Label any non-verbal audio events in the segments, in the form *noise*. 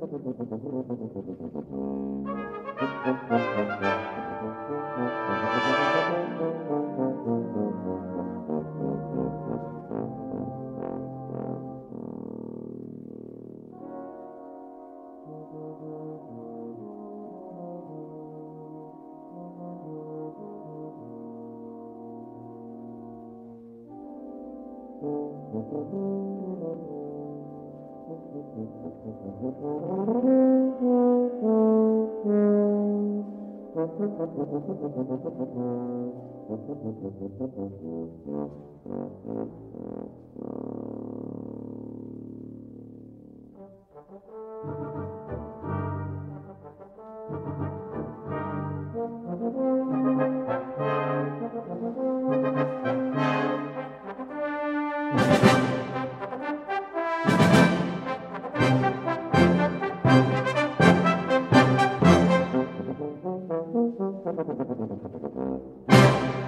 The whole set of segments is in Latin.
Thank *laughs* you. Thank you. ハハハハ!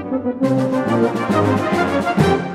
Thank you.